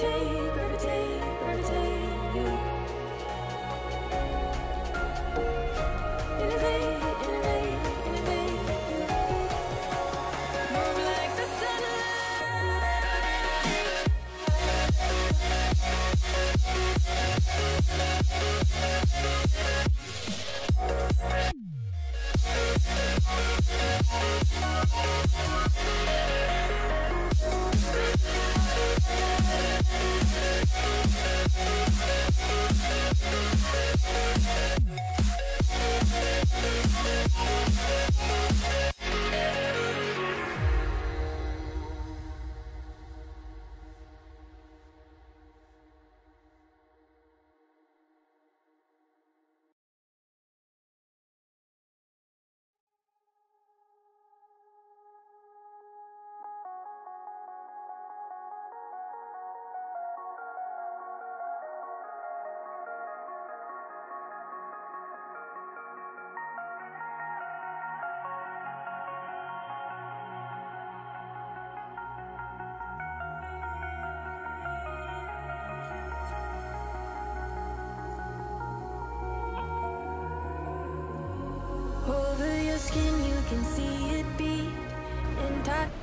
take can see it beat and touch.